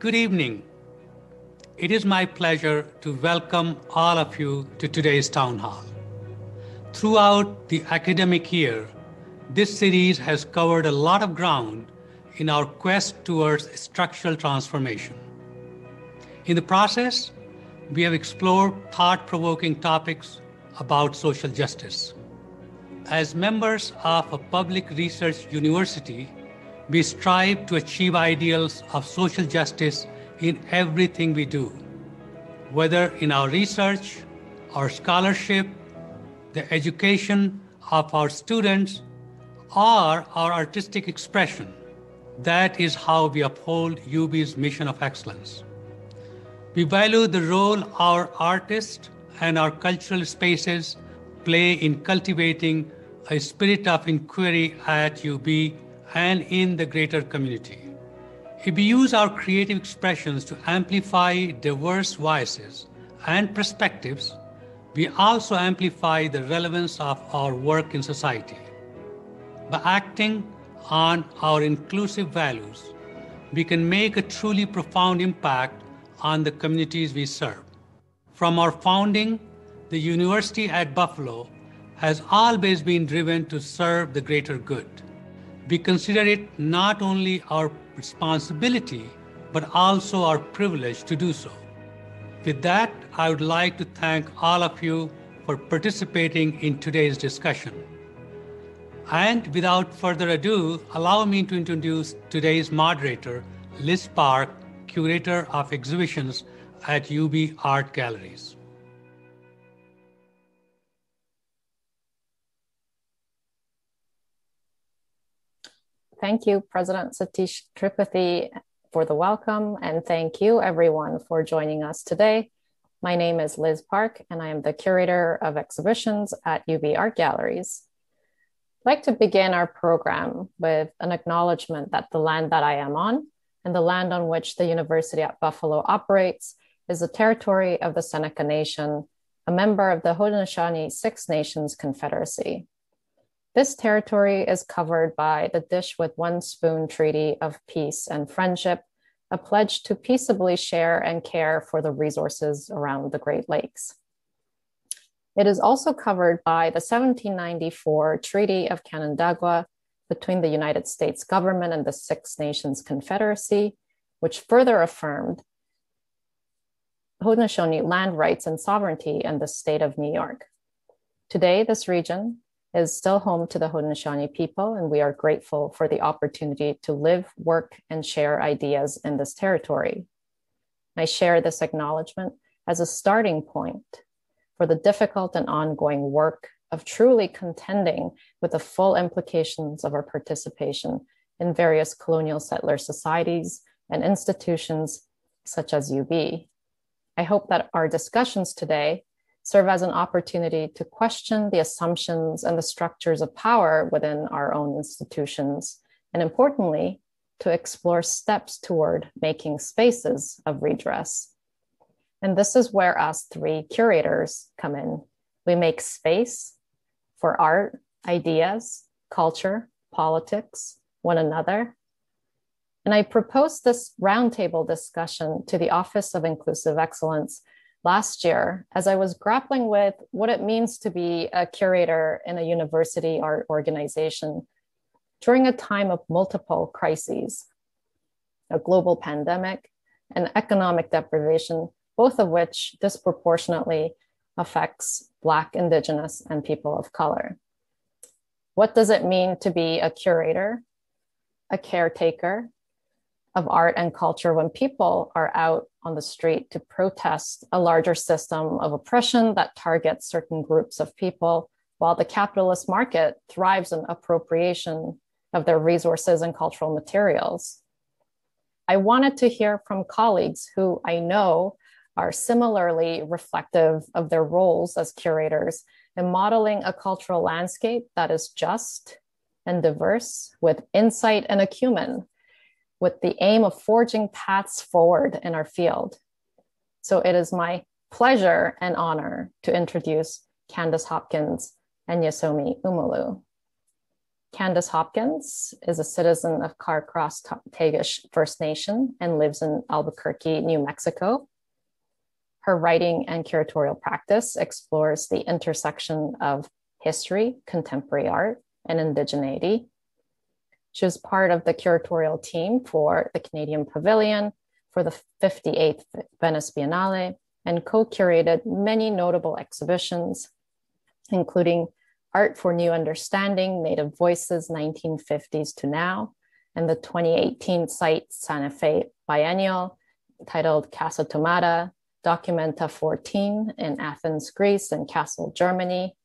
Good evening. It is my pleasure to welcome all of you to today's town hall. Throughout the academic year, this series has covered a lot of ground in our quest towards structural transformation. In the process, we have explored thought provoking topics about social justice. As members of a public research university, we strive to achieve ideals of social justice in everything we do, whether in our research, our scholarship, the education of our students, or our artistic expression. That is how we uphold UB's mission of excellence. We value the role our artists and our cultural spaces play in cultivating a spirit of inquiry at UB and in the greater community. If we use our creative expressions to amplify diverse voices and perspectives, we also amplify the relevance of our work in society. By acting on our inclusive values, we can make a truly profound impact on the communities we serve. From our founding, the University at Buffalo has always been driven to serve the greater good. We consider it not only our responsibility, but also our privilege to do so. With that, I would like to thank all of you for participating in today's discussion. And without further ado, allow me to introduce today's moderator, Liz Park, Curator of Exhibitions at UB Art Galleries. Thank you, President Satish Tripathi, for the welcome, and thank you, everyone, for joining us today. My name is Liz Park, and I am the curator of exhibitions at UB Art Galleries. I'd like to begin our program with an acknowledgement that the land that I am on and the land on which the University at Buffalo operates is the territory of the Seneca Nation, a member of the Haudenosaunee Six Nations Confederacy. This territory is covered by the Dish with One Spoon Treaty of Peace and Friendship, a pledge to peaceably share and care for the resources around the Great Lakes. It is also covered by the 1794 Treaty of Canandaigua between the United States government and the Six Nations Confederacy, which further affirmed Haudenosaunee land rights and sovereignty in the state of New York. Today, this region is still home to the Haudenosaunee people, and we are grateful for the opportunity to live, work, and share ideas in this territory. I share this acknowledgement as a starting point for the difficult and ongoing work of truly contending with the full implications of our participation in various colonial settler societies and institutions such as UB. I hope that our discussions today serve as an opportunity to question the assumptions and the structures of power within our own institutions, and importantly, to explore steps toward making spaces of redress. And this is where us three curators come in. We make space for art, ideas, culture, politics, one another. And I proposed this roundtable discussion to the Office of Inclusive Excellence last year as I was grappling with what it means to be a curator in a university art organization during a time of multiple crises a global pandemic and economic deprivation, both of which disproportionately affects Black, Indigenous, and people of color. What does it mean to be a curator, a caretaker, of art and culture when people are out on the street to protest a larger system of oppression that targets certain groups of people, while the capitalist market thrives on appropriation of their resources and cultural materials. I wanted to hear from colleagues who I know are similarly reflective of their roles as curators in modeling a cultural landscape that is just and diverse with insight and acumen with the aim of forging paths forward in our field. So it is my pleasure and honor to introduce Candice Hopkins and Yesomi Umolu. Candice Hopkins is a citizen of Carcross Tagish First Nation and lives in Albuquerque, New Mexico. Her writing and curatorial practice explores the intersection of history, contemporary art, and indigeneity. She was part of the curatorial team for the Canadian Pavilion for the 58th Venice Biennale and co curated many notable exhibitions, including Art for New Understanding, Native Voices, 1950s to Now, and the 2018 Site Santa Fe Biennial titled Casa Tomada, Documenta 14 in Athens, Greece, and Kassel, Germany,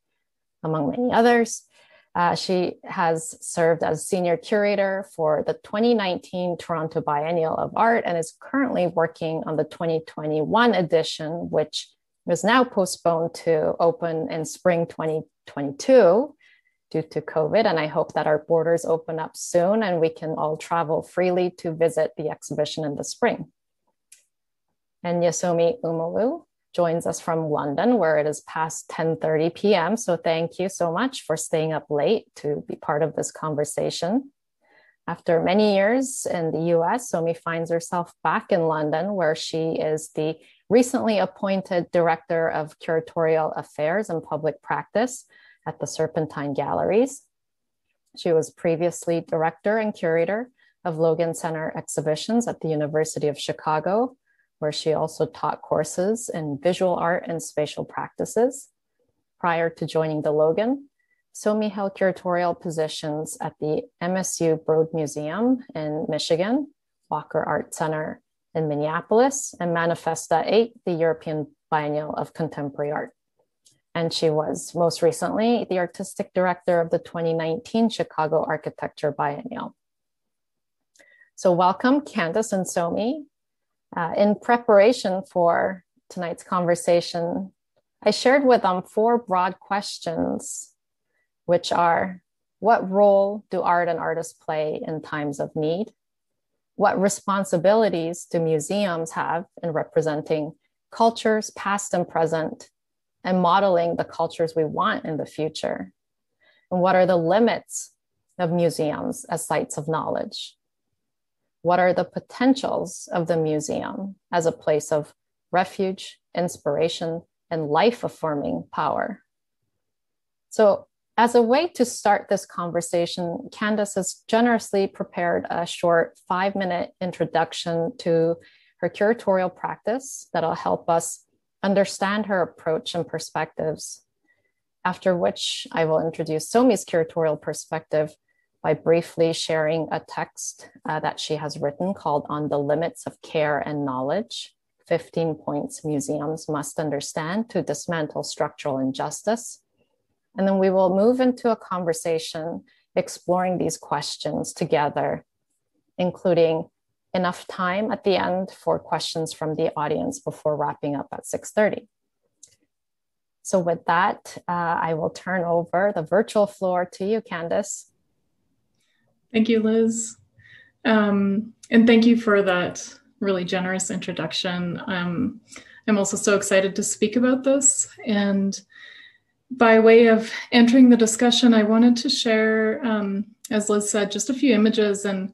among many others. Uh, she has served as senior curator for the 2019 Toronto Biennial of Art and is currently working on the 2021 edition, which was now postponed to open in spring 2022 due to COVID. And I hope that our borders open up soon and we can all travel freely to visit the exhibition in the spring. And Yesomi Umolu joins us from London, where it is past 10:30 p.m. So thank you so much for staying up late to be part of this conversation. After many years in the US, Somi finds herself back in London, where she is the recently appointed Director of Curatorial Affairs and Public Practice at the Serpentine Galleries. She was previously Director and Curator of Logan Center exhibitions at the University of Chicago, where she also taught courses in visual art and spatial practices. Prior to joining the Logan, Somi held curatorial positions at the MSU Broad Museum in Michigan, Walker Art Center in Minneapolis, and Manifesta 8, the European Biennial of Contemporary Art. And she was most recently the artistic director of the 2019 Chicago Architecture Biennial. So, welcome, Candice and Somi. Uh, in preparation for tonight's conversation, I shared with them four broad questions which are what role do art and artists play in times of need? What responsibilities do museums have in representing cultures, past and present, and modeling the cultures we want in the future? And what are the limits of museums as sites of knowledge? What are the potentials of the museum as a place of refuge, inspiration, and life affirming power? So, as a way to start this conversation, Candice has generously prepared a short five minute introduction to her curatorial practice that'll help us understand her approach and perspectives. After which, I will introduce Somi's curatorial perspective by briefly sharing a text uh, that she has written called On the Limits of Care and Knowledge 15 Points Museums Must Understand to Dismantle Structural Injustice and then we will move into a conversation exploring these questions together, including enough time at the end for questions from the audience before wrapping up at 6.30. So with that, uh, I will turn over the virtual floor to you, Candice. Thank you, Liz. Um, and thank you for that really generous introduction. Um, I'm also so excited to speak about this. And by way of entering the discussion, I wanted to share, um, as Liz said, just a few images and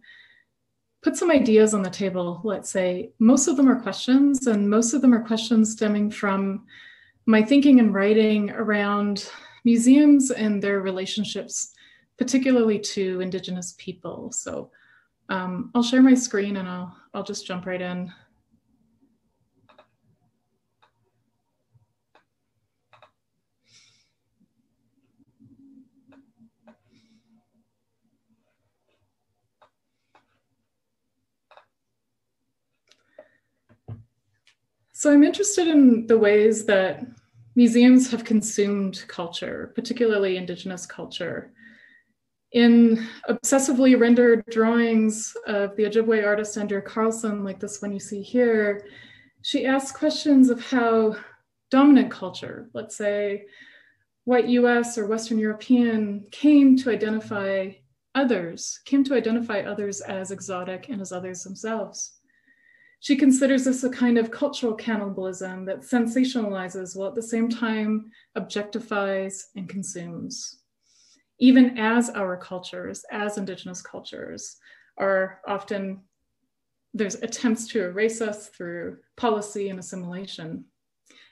put some ideas on the table. Let's say most of them are questions, and most of them are questions stemming from my thinking and writing around museums and their relationships, particularly to Indigenous people. So um, I'll share my screen and I'll, I'll just jump right in. So I'm interested in the ways that museums have consumed culture, particularly Indigenous culture. In obsessively rendered drawings of the Ojibwe artist Andrea Carlson, like this one you see here, she asks questions of how dominant culture, let's say white US or Western European, came to identify others, came to identify others as exotic and as others themselves. She considers this a kind of cultural cannibalism that sensationalizes while at the same time objectifies and consumes. Even as our cultures, as Indigenous cultures, are often, there's attempts to erase us through policy and assimilation.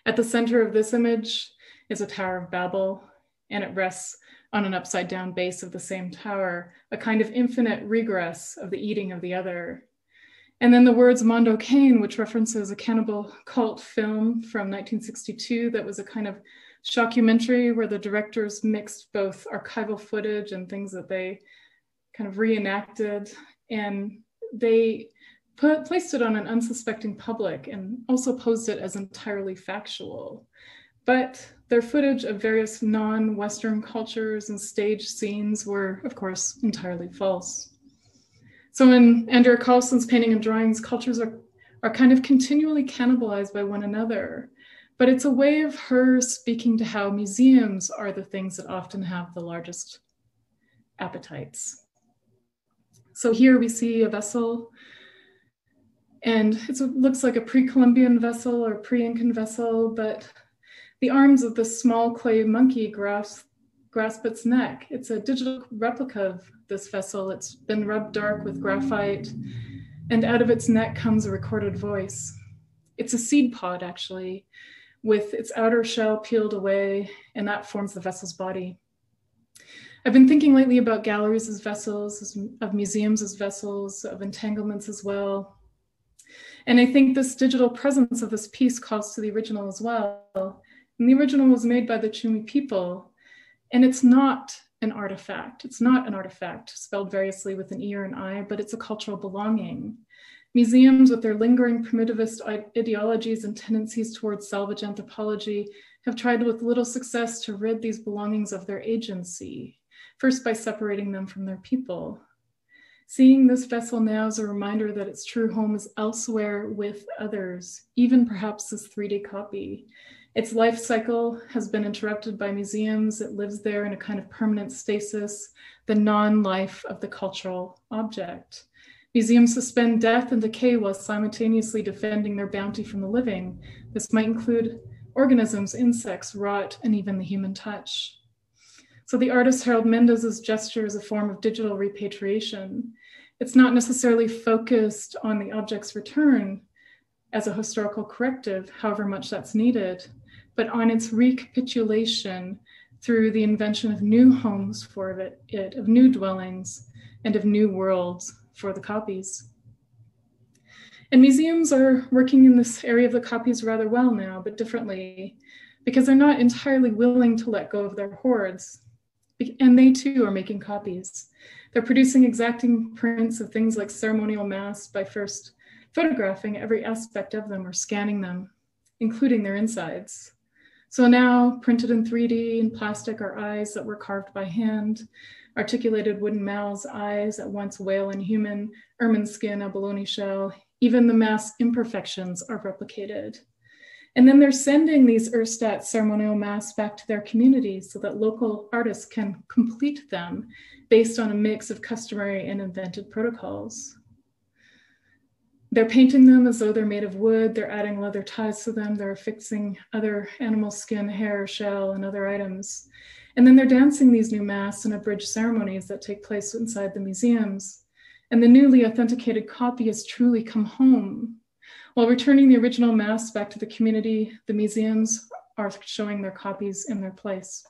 At the center of this image is a Tower of Babel, and it rests on an upside down base of the same tower, a kind of infinite regress of the eating of the other. And then the words Mondo Cane, which references a cannibal cult film from 1962 that was a kind of shockumentary where the directors mixed both archival footage and things that they kind of reenacted. And they put, placed it on an unsuspecting public and also posed it as entirely factual. But their footage of various non Western cultures and stage scenes were, of course, entirely false. So in Andrea Carlson's painting and drawings, cultures are, are kind of continually cannibalized by one another. But it's a way of her speaking to how museums are the things that often have the largest appetites. So here we see a vessel, and it looks like a pre Columbian vessel or pre Incan vessel, but the arms of the small clay monkey grasp, grasp its neck. It's a digital replica of this vessel. It's been rubbed dark with graphite, and out of its neck comes a recorded voice. It's a seed pod, actually, with its outer shell peeled away, and that forms the vessel's body. I've been thinking lately about galleries as vessels, of museums as vessels, of entanglements as well. And I think this digital presence of this piece calls to the original as well. And the original was made by the Chimú people. And it's not an artifact. It's not an artifact spelled variously with an E or an I, but it's a cultural belonging. Museums, with their lingering primitivist ideologies and tendencies towards salvage anthropology, have tried with little success to rid these belongings of their agency, first by separating them from their people. Seeing this vessel now is a reminder that its true home is elsewhere with others, even perhaps this 3D copy, its life cycle has been interrupted by museums. It lives there in a kind of permanent stasis, the non life of the cultural object. Museums suspend death and decay while simultaneously defending their bounty from the living. This might include organisms, insects, rot, and even the human touch. So the artist Harold Mendez's gesture is a form of digital repatriation. It's not necessarily focused on the object's return as a historical corrective, however much that's needed, but on its recapitulation through the invention of new homes for it, it, of new dwellings, and of new worlds for the copies. And museums are working in this area of the copies rather well now, but differently, because they're not entirely willing to let go of their hoards. And they too are making copies. They're producing exacting prints of things like ceremonial masks by first photographing every aspect of them or scanning them, including their insides. So now, printed in 3D in plastic are eyes that were carved by hand, articulated wooden mouths, eyes at once whale and human, ermine skin, abalone shell. Even the mass imperfections are replicated. And then they're sending these ersatz ceremonial masks back to their communities so that local artists can complete them based on a mix of customary and invented protocols. They're painting them as though they're made of wood. They're adding leather ties to them. They're affixing other animal skin, hair, shell, and other items. And then they're dancing these new masks and abridged ceremonies that take place inside the museums. And the newly authenticated copy has truly come home. While returning the original masks back to the community, the museums are showing their copies in their place.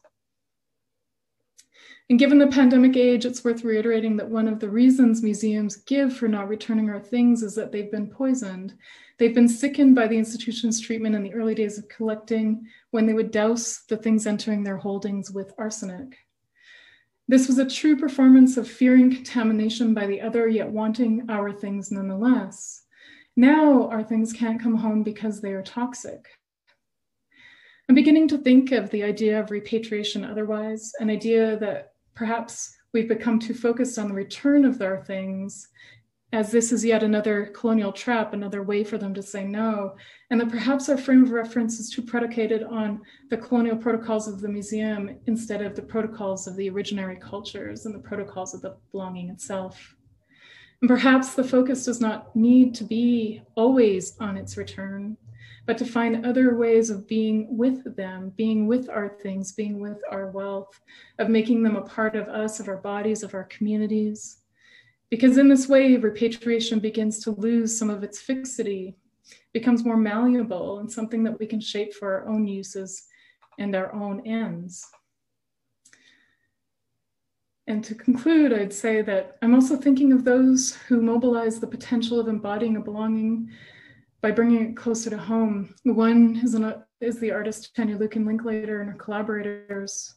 And given the pandemic age, it's worth reiterating that one of the reasons museums give for not returning our things is that they've been poisoned. They've been sickened by the institution's treatment in the early days of collecting when they would douse the things entering their holdings with arsenic. This was a true performance of fearing contamination by the other, yet wanting our things nonetheless. Now our things can't come home because they are toxic. I'm beginning to think of the idea of repatriation otherwise, an idea that perhaps we've become too focused on the return of their things as this is yet another colonial trap, another way for them to say no, and that perhaps our frame of reference is too predicated on the colonial protocols of the museum instead of the protocols of the originary cultures and the protocols of the belonging itself. And perhaps the focus does not need to be always on its return, but to find other ways of being with them, being with our things, being with our wealth, of making them a part of us, of our bodies, of our communities. Because in this way, repatriation begins to lose some of its fixity, becomes more malleable and something that we can shape for our own uses and our own ends. And to conclude, I'd say that I'm also thinking of those who mobilize the potential of embodying a belonging by bringing it closer to home. One is, an, is the artist Tanya Lukin Linklater and her collaborators.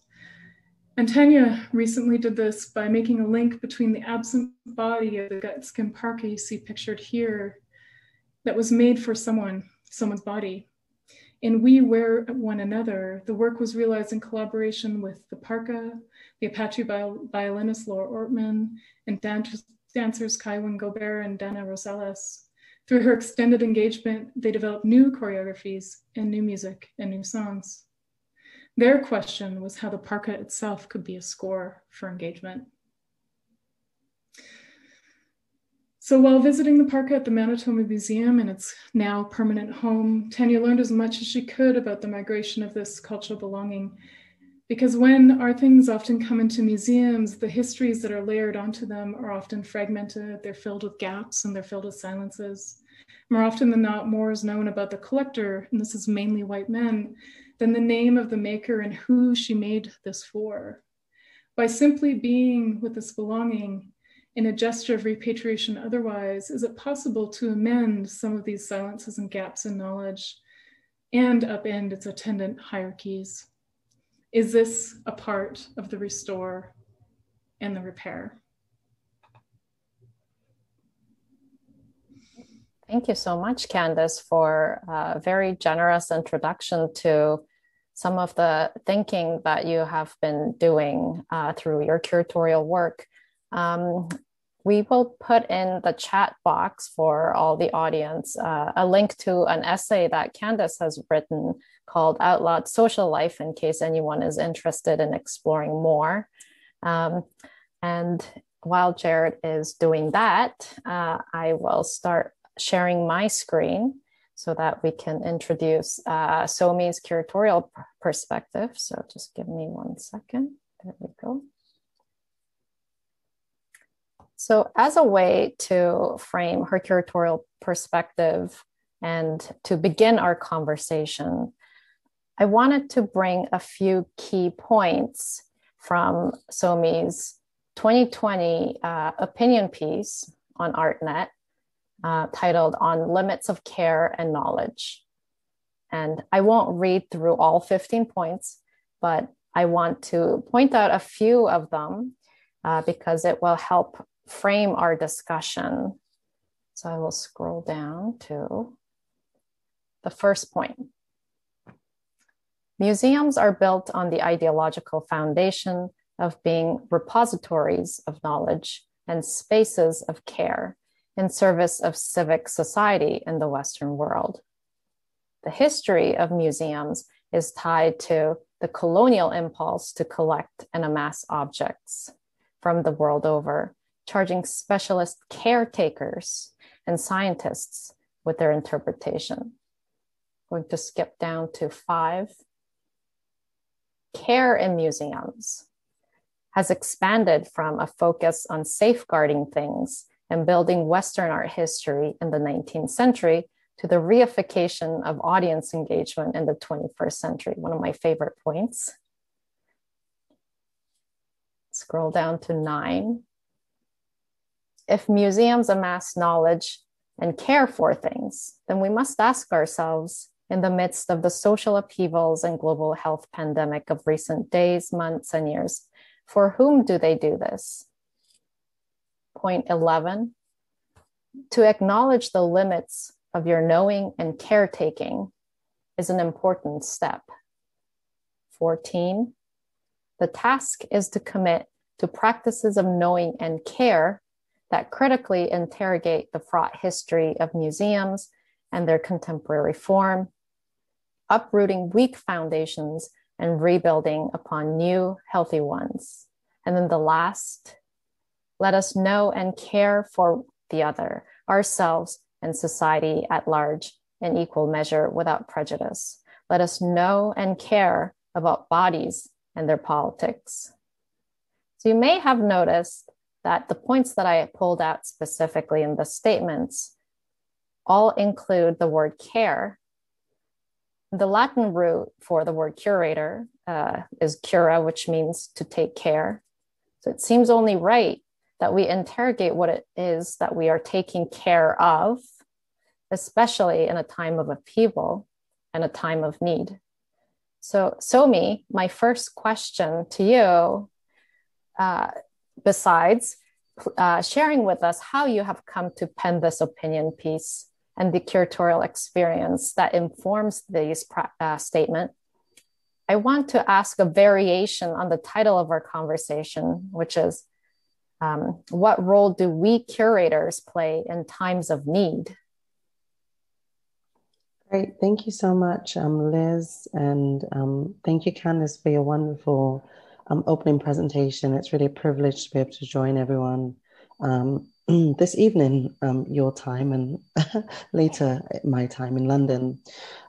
And Tanya recently did this by making a link between the absent body of the gut skin parka you see pictured here that was made for someone, someone's body, in We Wear One Another, the work was realized in collaboration with the Parka, the Apache violinist Laura Ortman, and dancers, Kaiwan Gobert and Dana Rosales. Through her extended engagement, they developed new choreographies and new music and new songs. Their question was how the parka itself could be a score for engagement. So while visiting the parka at the Manitoba Museum and its now permanent home, Tanya learned as much as she could about the migration of this cultural belonging. Because when our things often come into museums, the histories that are layered onto them are often fragmented, they're filled with gaps and they're filled with silences. More often than not, more is known about the collector, and this is mainly white men, than the name of the maker and who she made this for. By simply being with this belonging, in a gesture of repatriation otherwise, is it possible to amend some of these silences and gaps in knowledge and upend its attendant hierarchies? Is this a part of the restore and the repair? Thank you so much, Candice, for a very generous introduction to some of the thinking that you have been doing uh, through your curatorial work. Um, we will put in the chat box for all the audience uh, a link to an essay that Candice has written called Outlawed Social Life in case anyone is interested in exploring more. Um, and while Jared is doing that, uh, I will start sharing my screen so that we can introduce uh, Somi's curatorial perspective. So just give me one second. There we go. So, as a way to frame her curatorial perspective and to begin our conversation, I wanted to bring a few key points from Somi's 2020 uh, opinion piece on ArtNet uh, titled On Limits of Care and Knowledge. And I won't read through all 15 points, but I want to point out a few of them uh, because it will help frame our discussion. So I will scroll down to the first point. Museums are built on the ideological foundation of being repositories of knowledge and spaces of care in service of civic society in the Western world. The history of museums is tied to the colonial impulse to collect and amass objects from the world over charging specialist caretakers and scientists with their interpretation. I'm going to skip down to five. Care in museums has expanded from a focus on safeguarding things and building Western art history in the 19th century to the reification of audience engagement in the 21st century, one of my favorite points. Scroll down to nine if museums amass knowledge and care for things, then we must ask ourselves in the midst of the social upheavals and global health pandemic of recent days, months, and years, for whom do they do this? Point 11 to acknowledge the limits of your knowing and caretaking is an important step. 14. The task is to commit to practices of knowing and care that critically interrogate the fraught history of museums and their contemporary form, uprooting weak foundations and rebuilding upon new, healthy ones. And then the last, let us know and care for the other, ourselves, and society at large in equal measure without prejudice. Let us know and care about bodies and their politics. So you may have noticed that the points that I pulled out specifically in the statements all include the word care. The Latin root for the word curator uh, is cura, which means to take care. So it seems only right that we interrogate what it is that we are taking care of, especially in a time of upheaval and a time of need. So, Somi, my first question to you, uh, besides uh, sharing with us how you have come to pen this opinion piece and the curatorial experience that informs this uh, statement, I want to ask a variation on the title of our conversation, which is um, What role do we curators play in times of need? Great. Thank you so much, um, Liz. And um, thank you, Candice, for your wonderful um, opening presentation. It's really a privilege to be able to join everyone um, this evening, um, your time, and later my time in London.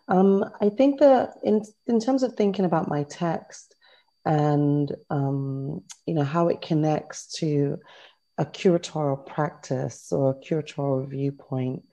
I think that in, in terms of thinking about my text and you know how it connects to a curatorial practice or a curatorial viewpoint,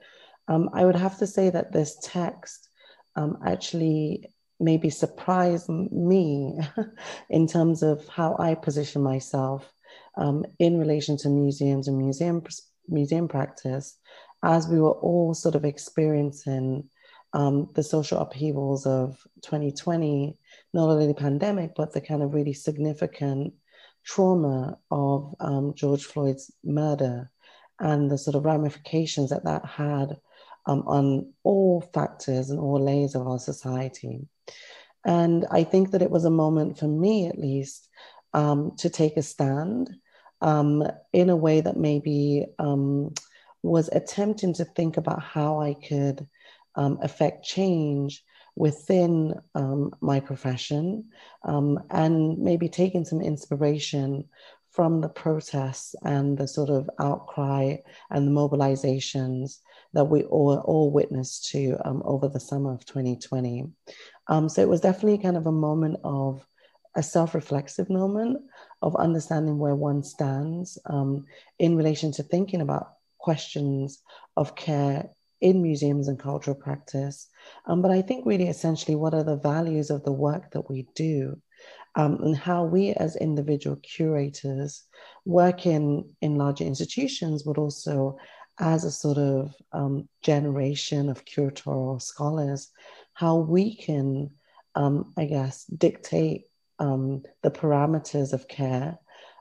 um, I would have to say that this text um, actually maybe surprised me in terms of how I position myself um, in relation to museums and museum museum practice, as we were all sort of experiencing um, the social upheavals of 2020, not only the pandemic, but the kind of really significant trauma of um, George Floyd's murder and the sort of ramifications that that had um, on all factors and all layers of our society. And I think that it was a moment for me, at least, um, to take a stand um, in a way that maybe um, was attempting to think about how I could um, affect change within um, my profession and maybe taking some inspiration from the protests and the sort of outcry and the mobilizations that we all, all witnessed to um, over the summer of 2020. Um, so it was definitely kind of a moment of a self reflexive moment of understanding where one stands um, in relation to thinking about questions of care in museums and cultural practice. Um, but I think, really, essentially, what are the values of the work that we do? Um, and how we as individual curators work in, in larger institutions, but also as a sort of um, generation of curatorial scholars, how we can, um, I guess, dictate um, the parameters of care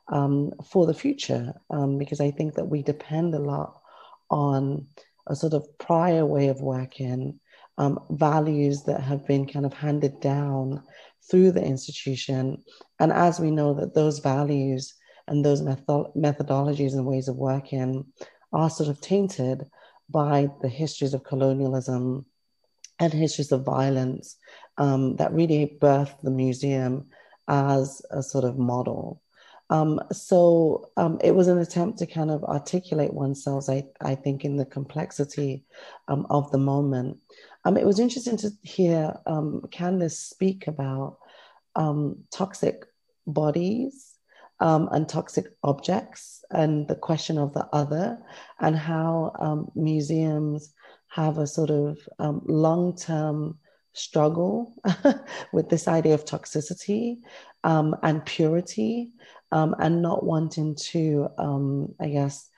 um, for the future. Um, because I think that we depend a lot on a sort of prior way of working, um, values that have been kind of handed down through the institution. And as we know that those values and those method- methodologies and ways of working are sort of tainted by the histories of colonialism and histories of violence um, that really birthed the museum as a sort of model. Um, so um, it was an attempt to kind of articulate oneself, I, I think, in the complexity um, of the moment. Um, it was interesting to hear um, Candice speak about um, toxic bodies and toxic objects and the question of the other and how um, museums have a sort of long term struggle with this idea of toxicity um, and purity um, and not wanting to, um, I guess,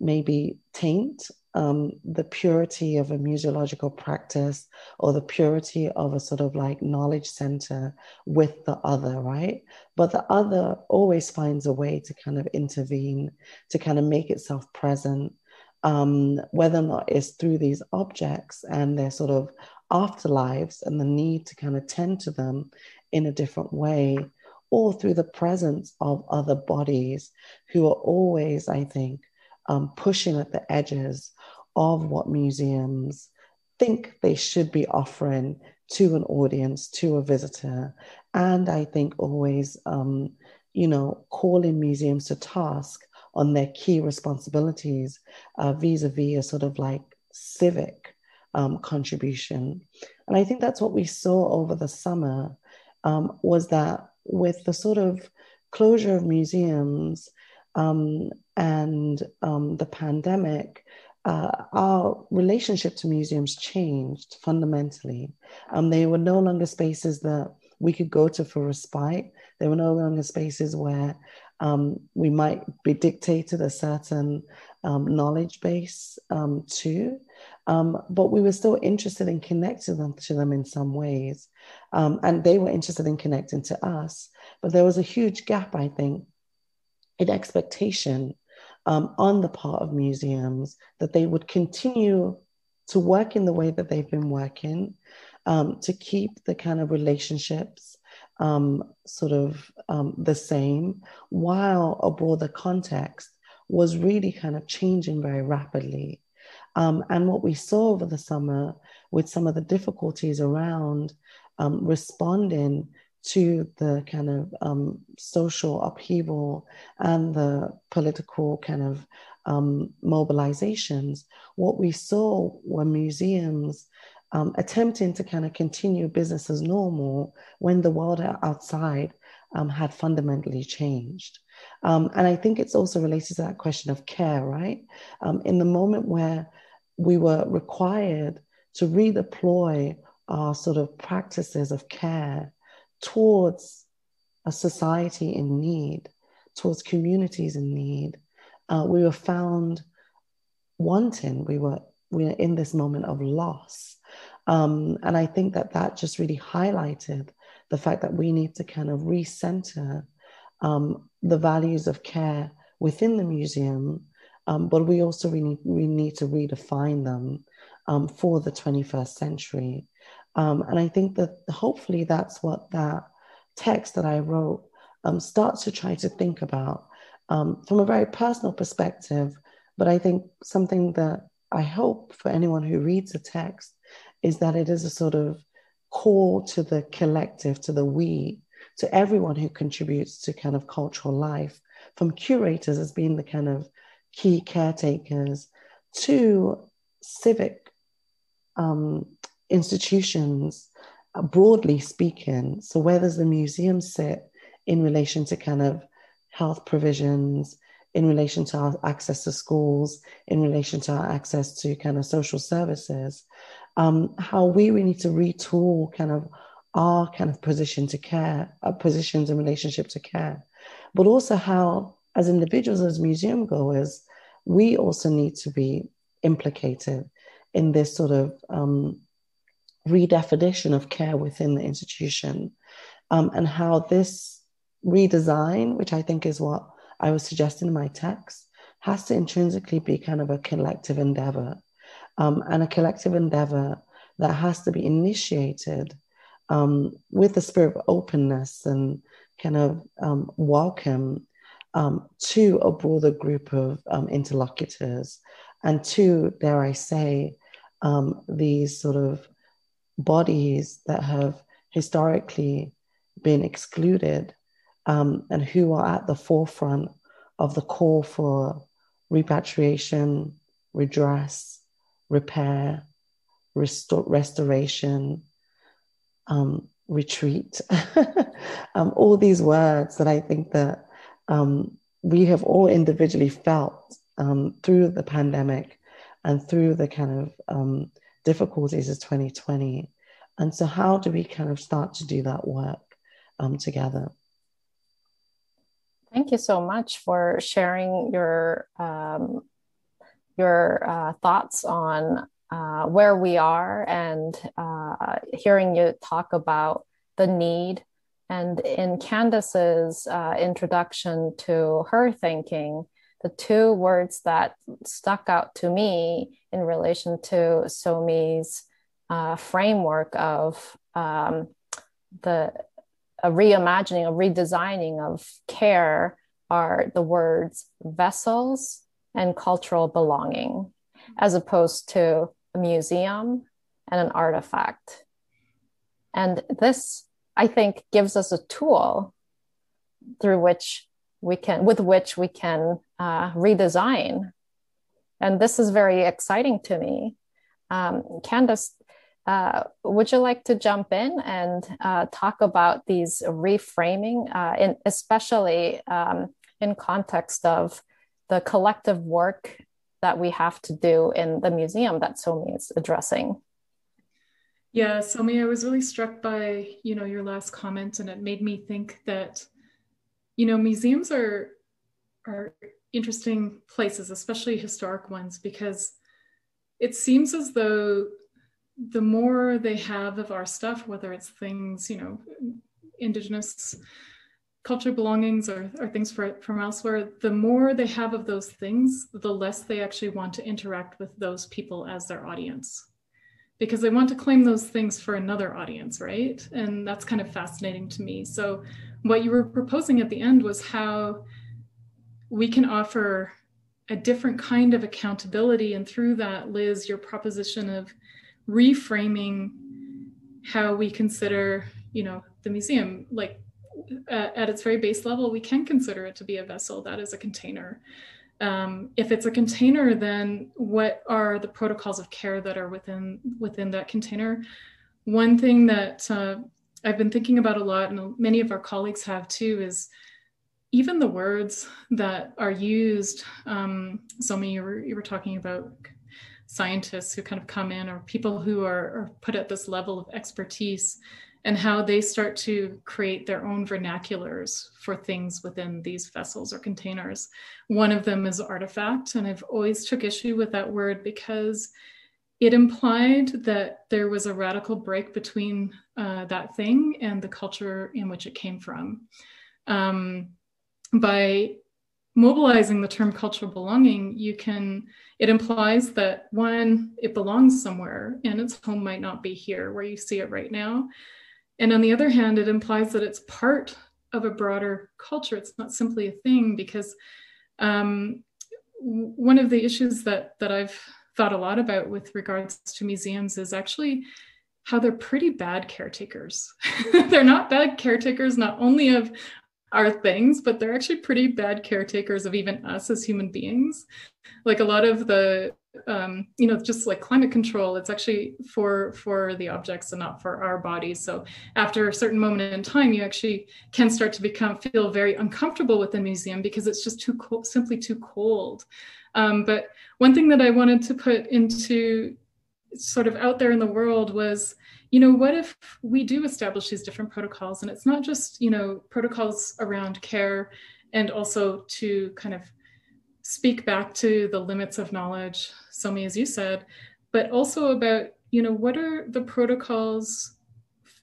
maybe taint um, the purity of a museological practice or the purity of a sort of like knowledge center with the other, right? But the other always finds a way to kind of intervene, to kind of make itself present, um, whether or not it's through these objects and their sort of afterlives and the need to kind of tend to them in a different way, or through the presence of other bodies who are always, I think, um, pushing at the edges of what museums think they should be offering to an audience, to a visitor. And I think always, um, you know, calling museums to task on their key responsibilities vis a vis a sort of like civic um, contribution. And I think that's what we saw over the summer um, was that with the sort of closure of museums um, and um, the pandemic, uh, our relationship to museums changed fundamentally. Um, they were no longer spaces that we could go to for respite. They were no longer spaces where um, we might be dictated a certain um, knowledge base um, to, um, but we were still interested in connecting them to them in some ways. Um, and they were interested in connecting to us. But there was a huge gap, I think, in expectation um, on the part of museums that they would continue to work in the way that they've been working, um, to keep the kind of relationships um, sort of um, the same, while a broader context was really kind of changing very rapidly. Um, and what we saw over the summer with some of the difficulties around um, responding to the kind of um, social upheaval and the political kind of um, mobilizations, what we saw were museums um, attempting to kind of continue business as normal when the world outside um, had fundamentally changed. Um, and I think it's also related to that question of care, right? Um, in the moment where we were required to redeploy our sort of practices of care towards a society in need, towards communities in need. Uh, we were found wanting. We were we were in this moment of loss, um, and I think that that just really highlighted the fact that we need to kind of recenter um, the values of care within the museum, um, but we also really, we need to redefine them um, for the 21st century. Um, and I think that hopefully that's what that text that I wrote um, starts to try to think about um, from a very personal perspective. But I think something that I hope for anyone who reads the text is that it is a sort of call to the collective, to the we, to everyone who contributes to kind of cultural life, from curators as being the kind of key caretakers to civic um, institutions, uh, broadly speaking. So, where does the museum sit in relation to kind of health provisions, in relation to our access to schools, in relation to our access to kind of social services? Um, how we, we need to retool kind of our kind of position to care, our positions in relationship to care, but also how, as individuals, as museum goers, we also need to be implicated in this sort of um, redefinition of care within the institution um, and how this redesign, which I think is what I was suggesting in my text, has to intrinsically be kind of a collective endeavor um, and a collective endeavor that has to be initiated um, with a spirit of openness and kind of um, welcome um, to a broader group of um, interlocutors and to, dare I say, um, these sort of bodies that have historically been excluded um, and who are at the forefront of the call for repatriation, redress, repair, restor- restoration, um, retreat. um, all these words that I think that um, we have all individually felt um, through the pandemic and through the kind of um, difficulties of 2020. And so, how do we kind of start to do that work um, together? Thank you so much for sharing your um, your uh, thoughts on uh, where we are and uh, hearing you talk about the need. And in Candice's uh, introduction to her thinking, the two words that stuck out to me in relation to Somi's uh, framework of um, the a reimagining, a redesigning of care are the words vessels and cultural belonging, as opposed to a museum and an artifact. And this, I think, gives us a tool through which we can, with which we can uh, redesign. And this is very exciting to me Um, Candice, uh, would you like to jump in and uh, talk about these reframing, uh, in, especially um, in context of the collective work that we have to do in the museum that Somi is addressing? Yeah, Somi, I was really struck by you know your last comment, and it made me think that you know museums are are interesting places, especially historic ones, because it seems as though the more they have of our stuff, whether it's things, you know, indigenous culture belongings or, or things for, from elsewhere, the more they have of those things, the less they actually want to interact with those people as their audience. Because they want to claim those things for another audience, right? And that's kind of fascinating to me. So, what you were proposing at the end was how we can offer a different kind of accountability. And through that, Liz, your proposition of reframing how we consider, you know, the museum, like uh, at its very base level, we can consider it to be a vessel that is a container. Um, if it's a container, then what are the protocols of care that are within within that container? One thing that uh, I've been thinking about a lot, and many of our colleagues have too, is even the words that are used. Um, Somi, you were you were talking about scientists who kind of come in or people who are, are put at this level of expertise and how they start to create their own vernaculars for things within these vessels or containers. One of them is artifact, and I've always took issue with that word because it implied that there was a radical break between uh, that thing and the culture in which it came from. Um, by mobilizing the term cultural belonging, you can, it implies that one, it belongs somewhere and its home might not be here where you see it right now. And on the other hand, it implies that it's part of a broader culture. It's not simply a thing because um, one of the issues that, that I've thought a lot about with regards to museums is actually how they're pretty bad caretakers. they're not bad caretakers, not only of our things, but they're actually pretty bad caretakers of even us as human beings. Like a lot of the, um, you know, just like climate control, it's actually for for the objects and not for our bodies. So after a certain moment in time, you actually can start to become feel very uncomfortable with the museum because it's just too cold, simply too cold. Um, but one thing that I wanted to put into sort of out there in the world was you know what if we do establish these different protocols and it's not just you know protocols around care and also to kind of speak back to the limits of knowledge somi as you said but also about you know what are the protocols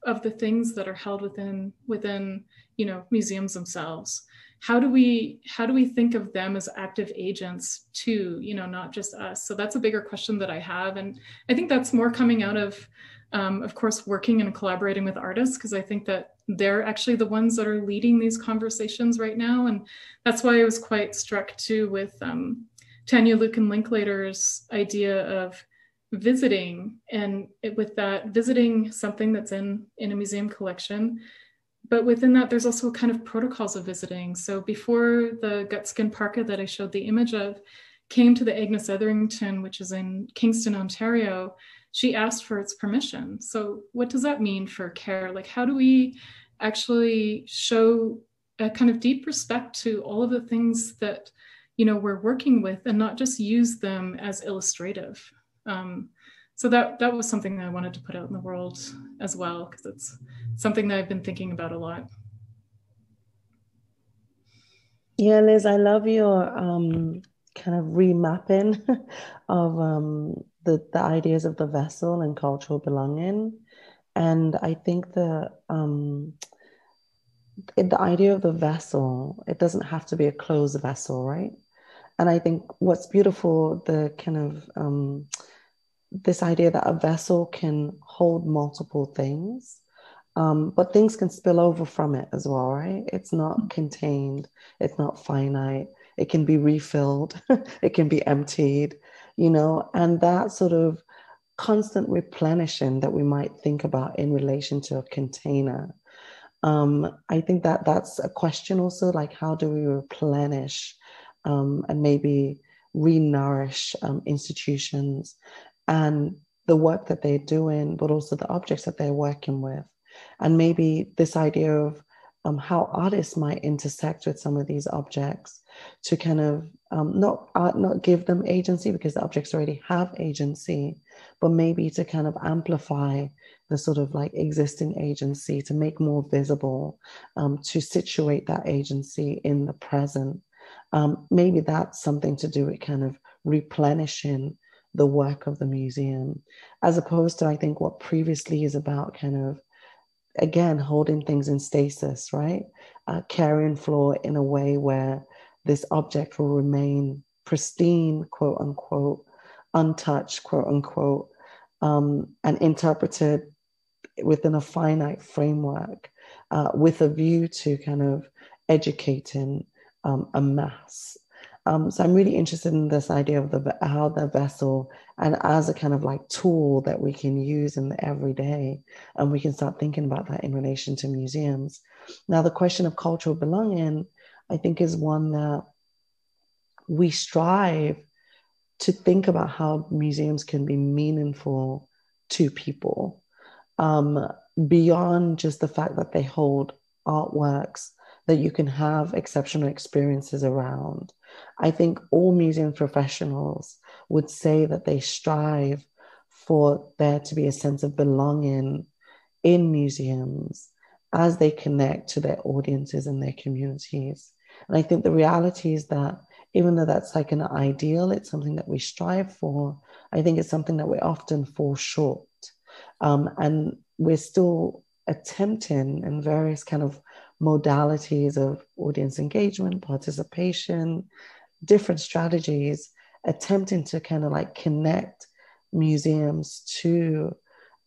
of the things that are held within within you know museums themselves? How do we how do we think of them as active agents too you know not just us? So that's a bigger question that i have and i think that's more coming out of um, of course working and collaborating with artists because i think that they're actually the ones that are leading these conversations right now and that's why i was quite struck too with um, tanya lukin linklater's idea of visiting and it, with that visiting something that's in in a museum collection but within that, there's also kind of protocols of visiting. So before the Gutskin Parka that I showed the image of came to the Agnes Etherington, which is in Kingston, Ontario, she asked for its permission. So what does that mean for care? Like, how do we actually show a kind of deep respect to all of the things that you know we're working with and not just use them as illustrative um, so that that was something that I wanted to put out in the world as well because it's something that I've been thinking about a lot. Yeah, Liz, I love your um, kind of remapping of um, the the ideas of the vessel and cultural belonging, and I think the um, the idea of the vessel it doesn't have to be a closed vessel, right? And I think what's beautiful, the kind of um, this idea that a vessel can hold multiple things, um, but things can spill over from it as well, right? It's not mm-hmm. contained, it's not finite, it can be refilled, it can be emptied, you know, and that sort of constant replenishing that we might think about in relation to a container. Um, I think that that's a question also like, how do we replenish um, and maybe re nourish um, institutions and the work that they're doing, but also the objects that they're working with. And maybe this idea of um, how artists might intersect with some of these objects to kind of um, not uh, not give them agency because the objects already have agency, but maybe to kind of amplify the sort of like existing agency to make more visible, um, to situate that agency in the present. Um, maybe that's something to do with kind of replenishing the work of the museum, as opposed to I think what previously is about kind of again holding things in stasis, right? Uh, carrying floor in a way where this object will remain pristine, quote unquote, untouched, quote unquote, um, and interpreted within a finite framework uh, with a view to kind of educating um, a mass. Um, so I'm really interested in this idea of the how the vessel and as a kind of like tool that we can use in the everyday, and we can start thinking about that in relation to museums. Now, the question of cultural belonging, I think, is one that we strive to think about how museums can be meaningful to people um, beyond just the fact that they hold artworks that you can have exceptional experiences around. I think all museum professionals would say that they strive for there to be a sense of belonging in museums as they connect to their audiences and their communities. And I think the reality is that even though that's like an ideal, it's something that we strive for. I think it's something that we often fall short. Um, and we're still attempting in various kind of modalities of audience engagement, participation, different strategies, attempting to kind of like connect museums to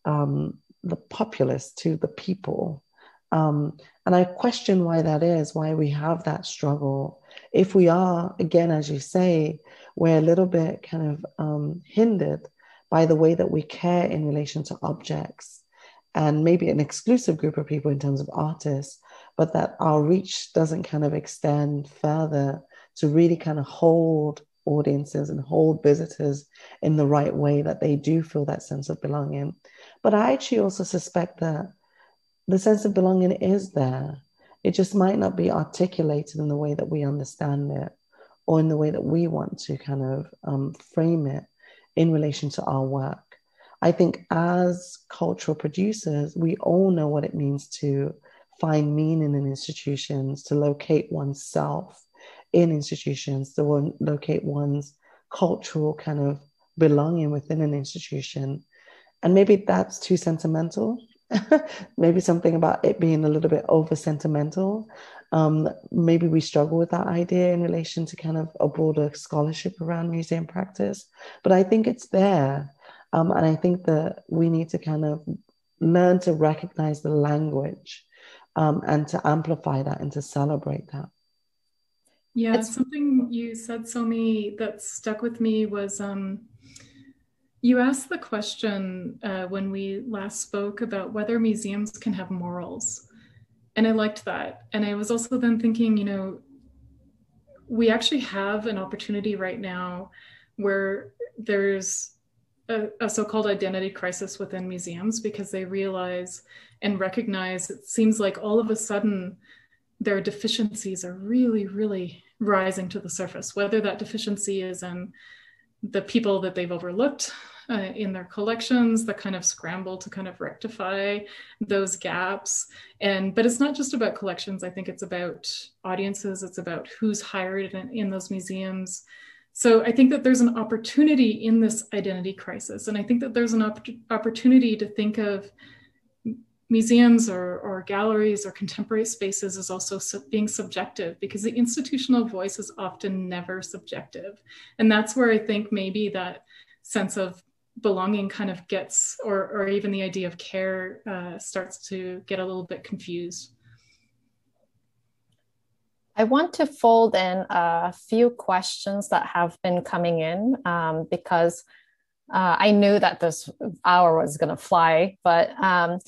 um, the populace, to the people. Um, and I question why that is, why we have that struggle. If we are, again, as you say, we're a little bit kind of um, hindered by the way that we care in relation to objects and maybe an exclusive group of people in terms of artists, but that our reach doesn't kind of extend further to really kind of hold audiences and hold visitors in the right way that they do feel that sense of belonging. But I actually also suspect that the sense of belonging is there. It just might not be articulated in the way that we understand it or in the way that we want to kind of um, frame it in relation to our work. I think as cultural producers, we all know what it means to find meaning in institutions, to locate oneself in institutions, to locate one's cultural kind of belonging within an institution. And maybe that's too sentimental. maybe something about it being a little bit over sentimental. Um, maybe we struggle with that idea in relation to kind of a broader scholarship around museum practice. But I think it's there. Um, and I think that we need to kind of learn to recognize the language um, and to amplify that and to celebrate that. Yeah, it's something you said, Somi, that stuck with me was um, you asked the question uh, when we last spoke about whether museums can have morals. And I liked that. And I was also then thinking, you know, we actually have an opportunity right now where there's a, a so-called identity crisis within museums because they realize and recognize it seems like all of a sudden their deficiencies are really really rising to the surface whether that deficiency is in the people that they've overlooked uh, in their collections the kind of scramble to kind of rectify those gaps and but it's not just about collections i think it's about audiences it's about who's hired in, in those museums so I think that there's an opportunity in this identity crisis. And I think that there's an op- opportunity to think of museums or, or galleries or contemporary spaces as also su- being subjective because the institutional voice is often never subjective. And that's where I think maybe that sense of belonging kind of gets, or, or even the idea of care uh, starts to get a little bit confused. I want to fold in a few questions that have been coming in um, because uh, I knew that this hour was going to fly, but um,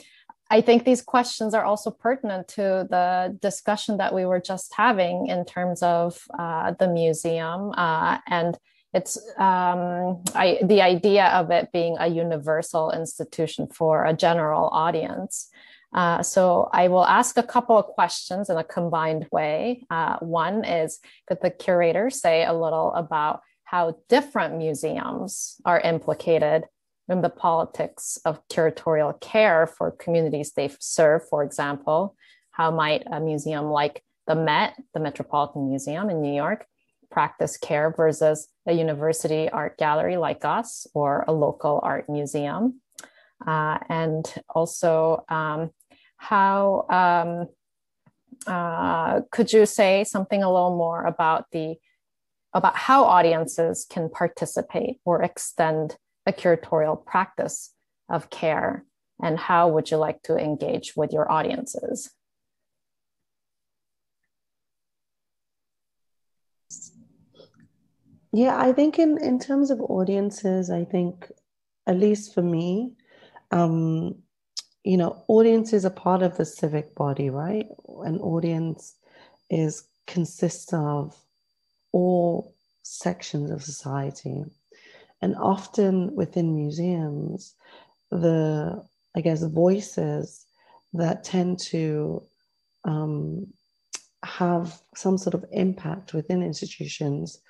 I think these questions are also pertinent to the discussion that we were just having in terms of uh, the museum uh, and it's um, I, the idea of it being a universal institution for a general audience. Uh, so I will ask a couple of questions in a combined way. Uh, one is, could the curator say a little about how different museums are implicated in the politics of curatorial care for communities they serve, for example? How might a museum like the Met, the Metropolitan Museum in New York, practice care versus a university art gallery like us or a local art museum. Uh, and also, um, how um, uh, could you say something a little more about the about how audiences can participate or extend a curatorial practice of care, and how would you like to engage with your audiences? Yeah, I think in, in terms of audiences, I think, at least for me, um, you know, audiences are part of the civic body, right? An audience is consists of all sections of society. And often within museums, the, I guess, voices that tend to um, have some sort of impact within institutions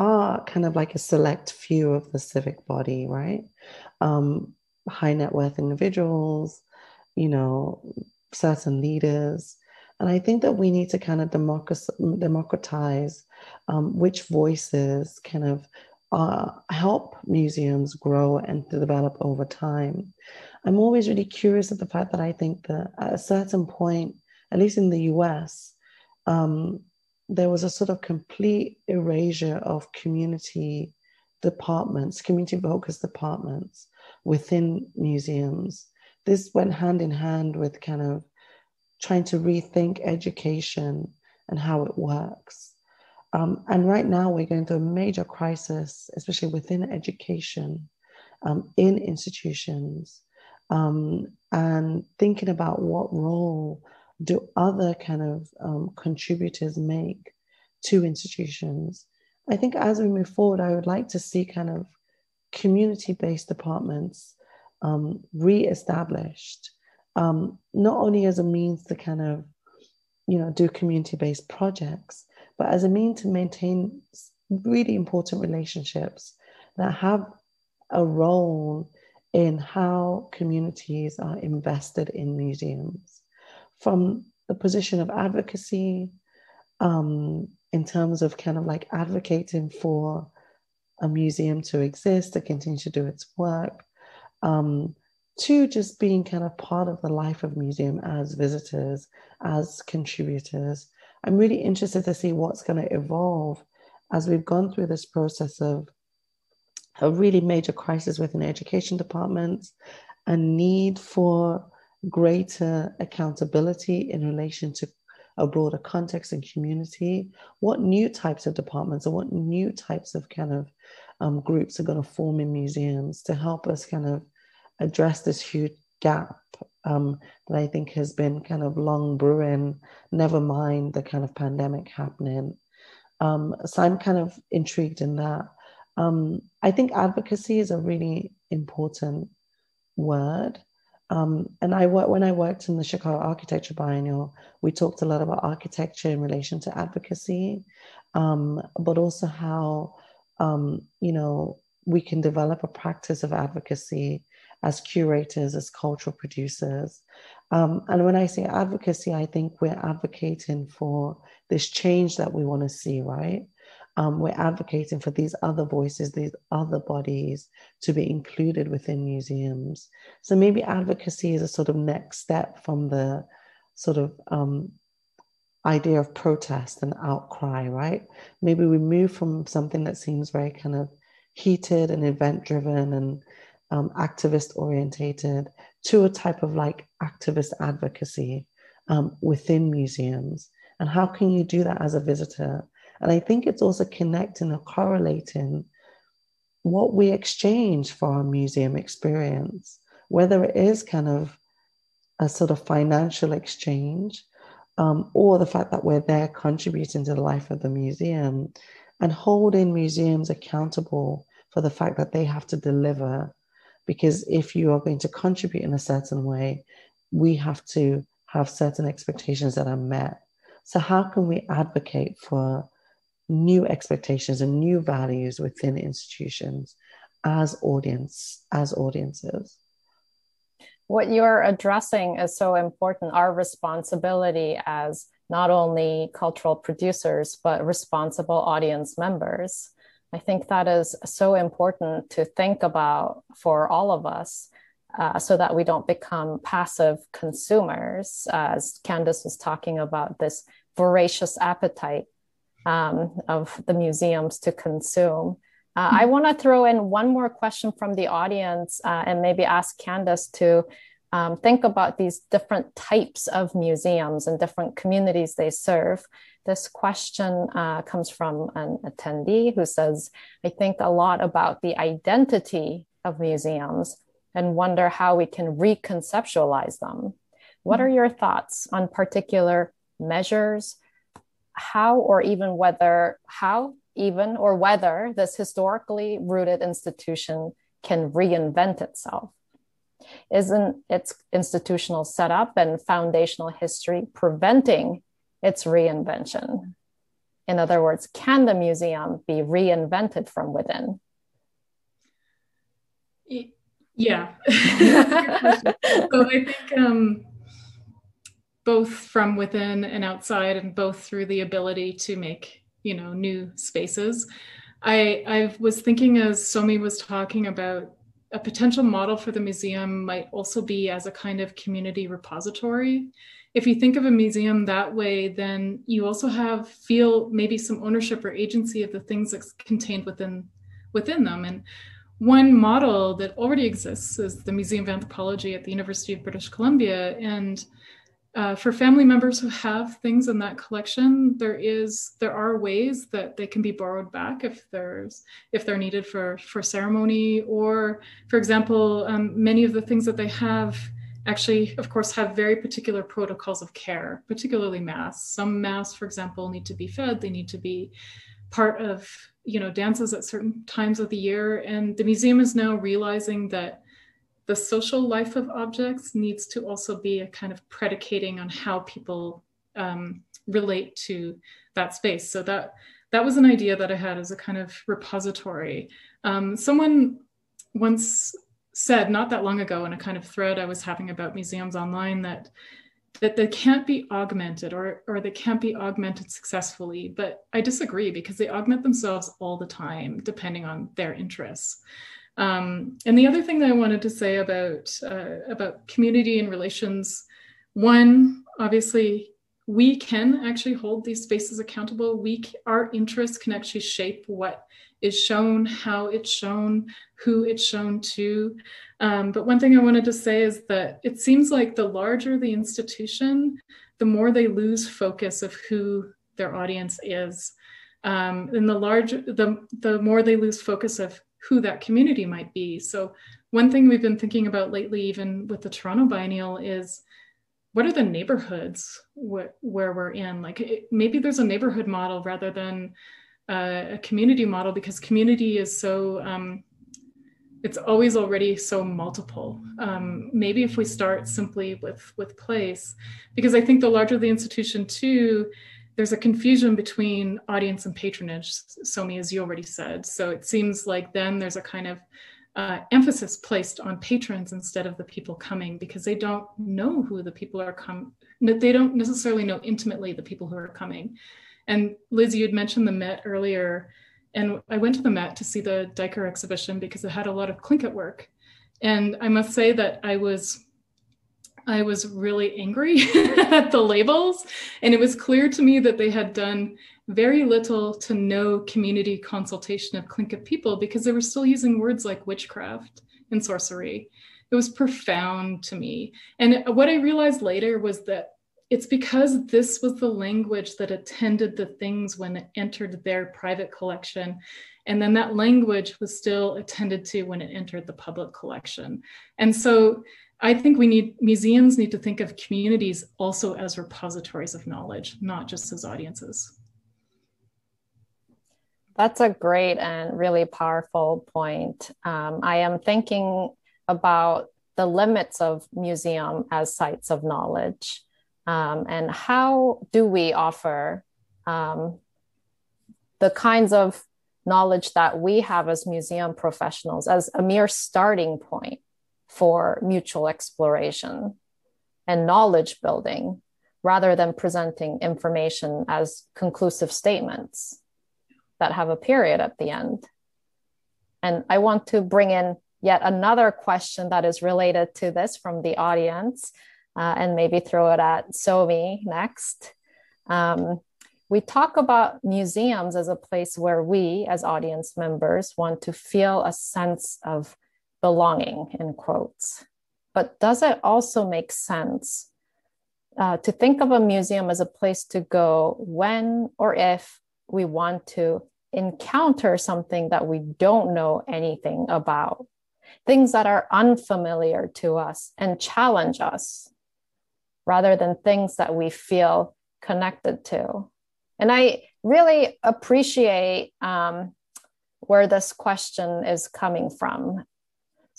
are kind of like a select few of the civic body, right? Um, high net worth individuals, you know, certain leaders. And I think that we need to kind of democratize um, which voices kind of uh, help museums grow and to develop over time. I'm always really curious of the fact that I think that at a certain point, at least in the US, um, there was a sort of complete erasure of community departments, community focused departments within museums. This went hand in hand with kind of trying to rethink education and how it works. Um, and right now, we're going through a major crisis, especially within education, um, in institutions, um, and thinking about what role do other kind of um, contributors make to institutions? I think as we move forward, I would like to see kind of community based departments um, re-established, um, not only as a means to kind of, you know, do community based projects, but as a means to maintain really important relationships that have a role in how communities are invested in museums from the position of advocacy um, in terms of kind of like advocating for a museum to exist, to continue to do its work, um, to just being kind of part of the life of museum as visitors, as contributors. I'm really interested to see what's going to evolve as we've gone through this process of a really major crisis within education departments, a need for greater accountability in relation to a broader context and community, what new types of departments or what new types of kind of um, groups are going to form in museums to help us kind of address this huge gap um, that I think has been kind of long brewing, never mind the kind of pandemic happening. Um, so I'm kind of intrigued in that. Um, I think advocacy is a really important word. Um, and I when I worked in the Chicago Architecture Biennial, we talked a lot about architecture in relation to advocacy, um, but also how um, you know we can develop a practice of advocacy as curators, as cultural producers. Um, and when I say advocacy, I think we're advocating for this change that we want to see, right? Um, we're advocating for these other voices, these other bodies to be included within museums. So maybe advocacy is a sort of next step from the sort of um, idea of protest and outcry, right? Maybe we move from something that seems very kind of heated and event driven and um, activist orientated to a type of like activist advocacy um, within museums. And how can you do that as a visitor? And I think it's also connecting or correlating what we exchange for our museum experience, whether it is kind of a sort of financial exchange um, or the fact that we're there contributing to the life of the museum. and holding museums accountable for the fact that they have to deliver. Because if you are going to contribute in a certain way, we have to have certain expectations that are met. So, how can we advocate for new expectations and new values within institutions as audience as audiences? What you're addressing is so important. Our responsibility as not only cultural producers, but responsible audience members. I think that is so important to think about for all of us uh, so that we don't become passive consumers. As Candice was talking about, this voracious appetite um, of the museums to consume. Uh, mm-hmm. I want to throw in one more question from the audience uh, and maybe ask Candice to um, think about these different types of museums and different communities they serve. This question uh, comes from an attendee who says, I think a lot about the identity of museums and wonder how we can reconceptualize them. What are your thoughts on particular measures? How or even whether, how even or whether this historically rooted institution can reinvent itself? Isn't its institutional setup and foundational history preventing its reinvention? In other words, can the museum be reinvented from within? Yeah. so I think um, both from within and outside, and both through the ability to make you know new spaces. I I was thinking as Somi was talking about a potential model for the museum might also be as a kind of community repository. If you think of a museum that way, then you also have feel maybe some ownership or agency of the things that's contained within within them. And one model that already exists is the Museum of Anthropology at the University of British Columbia. And uh, for family members who have things in that collection, there is there are ways that they can be borrowed back if there's if they're needed for for ceremony or, for example, um, many of the things that they have actually, of course, have very particular protocols of care, particularly mass. Some mass, for example, need to be fed. They need to be part of you know dances at certain times of the year, and the museum is now realizing that the social life of objects needs to also be a kind of predicating on how people um, relate to that space. So that that was an idea that I had as a kind of repository. Um, someone once said not that long ago in a kind of thread I was having about museums online that that they can't be augmented or or they can't be augmented successfully but i disagree because they augment themselves all the time depending on their interests um, and the other thing that I wanted to say about uh, about community and relations, one, obviously, we can actually hold these spaces accountable. We our interests can actually shape what is shown, how it's shown, who it's shown to. Um, but one thing I wanted to say is that it seems like the larger the institution, the more they lose focus of who their audience is. Um, and the larger, the the more they lose focus of who that community might be. So, one thing we've been thinking about lately, even with the Toronto Biennial, is what are the neighborhoods wh- where we're in? Like it, maybe there's a neighborhood model rather than uh, a community model because community is so um, it's always already so multiple. Um, maybe if we start simply with with place, because I think the larger the institution too, there's a confusion between audience and patronage, Somi, as you already said. So it seems like then there's a kind of uh, emphasis placed on patrons instead of the people coming because they don't know who the people are coming. They don't necessarily know intimately the people who are coming. And Liz, you had mentioned the Met earlier, and I went to the Met to see the Diker exhibition because it had a lot of Tlingit work. And I must say that I was I was really angry at the labels. And it was clear to me that they had done very little to no community consultation of Tlingit people because they were still using words like witchcraft and sorcery. It was profound to me. And what I realized later was that it's because this was the language that attended the things when it entered their private collection. And then that language was still attended to when it entered the public collection. And so I think we need museums need to think of communities also as repositories of knowledge, not just as audiences. that's a great and really powerful point. Um, I am thinking about the limits of museum as sites of knowledge um, and how do we offer um, the kinds of knowledge that we have as museum professionals as a mere starting point for mutual exploration and knowledge building rather than presenting information as conclusive statements that have a period at the end. And I want to bring in yet another question that is related to this from the audience uh, and maybe throw it at Somi next. Um, we talk about museums as a place where we, as audience members, want to feel a sense of belonging, in quotes. But does it also make sense uh, to think of a museum as a place to go when or if we want to encounter something that we don't know anything about, things that are unfamiliar to us and challenge us, rather than things that we feel connected to. And I really appreciate um, where this question is coming from.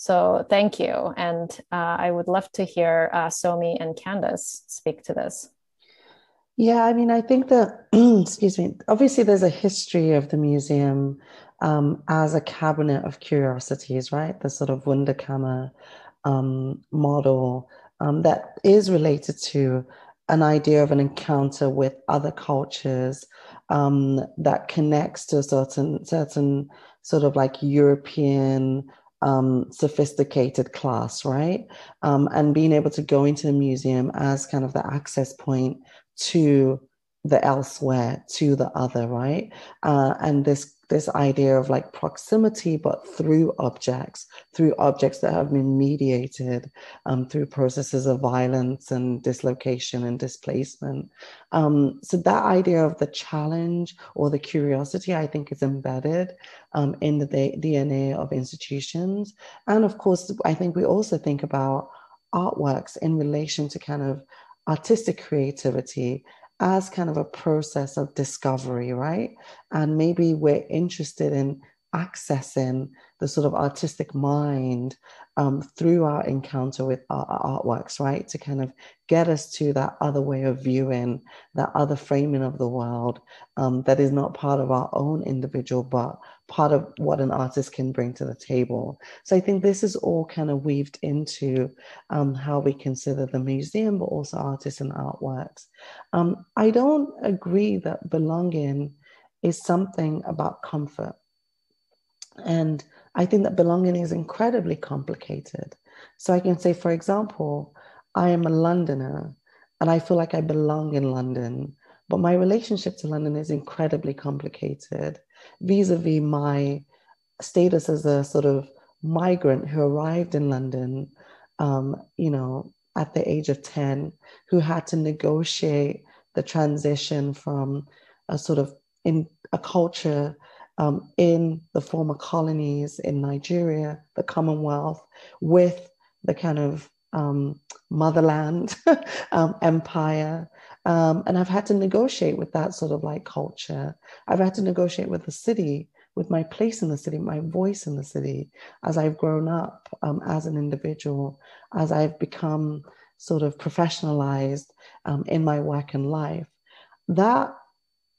So thank you. And uh, I would love to hear uh, Somi and Candice speak to this. Yeah, I mean, I think that, excuse me, obviously there's a history of the museum um, as a cabinet of curiosities, right? The sort of Wunderkammer um, model um, that is related to an idea of an encounter with other cultures um, that connects to a certain, certain sort of like European um, sophisticated class, right? Um, and being able to go into the museum as kind of the access point to the elsewhere, to the other, right? Uh, and this this idea of like proximity, but through objects, through objects that have been mediated um, through processes of violence and dislocation and displacement. Um, so that idea of the challenge or the curiosity, I think, is embedded um, in the DNA of institutions. And of course, I think we also think about artworks in relation to kind of artistic creativity as kind of a process of discovery, right? And maybe we're interested in accessing the sort of artistic mind um, through our encounter with our, artworks, right? To kind of get us to that other way of viewing, that other framing of the world um, that is not part of our own individual, but part of what an artist can bring to the table. So I think this is all kind of weaved into um, how we consider the museum, but also artists and artworks. Um, I don't agree that belonging is something about comfort. And I think that belonging is incredibly complicated. So I can say, for example, I am a Londoner and I feel like I belong in London, but my relationship to London is incredibly complicated vis a vis my status as a sort of migrant who arrived in London, um, you know, at the age of 10, who had to negotiate the transition from a sort of in a culture um, in the former colonies in Nigeria, the Commonwealth, with the kind of um, motherland um, empire. Um, and I've had to negotiate with that sort of like culture. I've had to negotiate with the city, with my place in the city, my voice in the city, as I've grown up um, as an individual, as I've become sort of professionalized um, in my work and life. That